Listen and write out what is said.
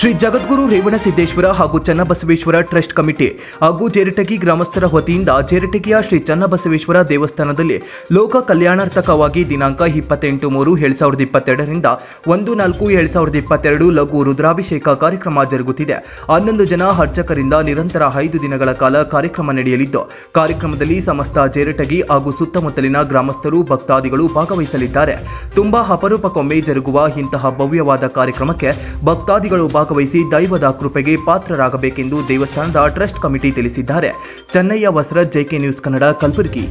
ಶ್ರೀ ಜಗದ್ಗುರು ರೇವಣಸಿದ್ದೇಶ್ವರ ಹಾಗೂ Channabasaveshwara trust committee ಹಾಗೂ ಜೇರಟಗಿ ಗ್ರಾಮಸ್ಥರ ವತಿಯಿಂದ ಜೇರಟಗಿಯ ಶ್ರೀ ಚನ್ನಬಸವೇಶ್ವರ ದೇವಸ್ಥಾನದಲ್ಲಿ ಲೋಕ ಕಲ್ಯಾಣಾರ್ಥಕವಾಗಿ ದಿನಾಂಕ ಇಪ್ಪತ್ತೆಂಟು ಮೂರು ಎರಡ್ ಸಾವಿರದ ಇಪ್ಪತ್ತೆರಡರಿಂದ ಒಂದು ನಾಲ್ಕು ಎರಡು ಸಾವಿರದ ಇಪ್ಪತ್ತೆರಡು ಲಘು ರುದ್ರಾಭಿಷೇಕ ಕಾರ್ಯಕ್ರಮ ಜರುಗುತ್ತಿದೆ. ಹನ್ನೊಂದು ಜನ ಅರ್ಚಕರಿಂದ ನಿರಂತರ ಐದು ದಿನಗಳ ಕಾಲ ಕಾರ್ಯಕ್ರಮ ನಡೆಯಲಿದ್ದು, ಕಾರ್ಯಕ್ರಮದಲ್ಲಿ ಸಮಸ್ತ ಜೇರಟಗಿ ಹಾಗೂ ಸುತ್ತಮುತ್ತಲಿನ ಗ್ರಾಮಸ್ಥರು, ಭಕ್ತಾದಿಗಳು ಭಾಗವಹಿಸಲಿದ್ದಾರೆ. ತುಂಬಾ ಅಪರೂಪಕ್ಕೊಮ್ಮೆ ಜರುಗುವ ಇಂತಹ ಭವ್ಯವಾದ ಕಾರ್ಯಕ್ರಮಕ್ಕೆ ಭಕ್ತಾದಿಗಳು ಭಾಗವಹಿಸಿ ದೈವದ ಕೃಪೆಗೆ ಪಾತ್ರರಾಗಬೇಕೆಂದು ದೇವಸ್ಥಾನದ ಟ್ರಸ್ಟ್ ಕಮಿಟಿ ತಿಳಿಸಿದ್ದಾರೆ. ಚೆನ್ನಯ್ಯ ವಸ್ತ್ರ ಜೆಕೆ ನ್ಯೂಸ್ ಕನ್ನಡ ಕಲಬುರಗಿ.